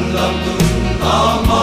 San ama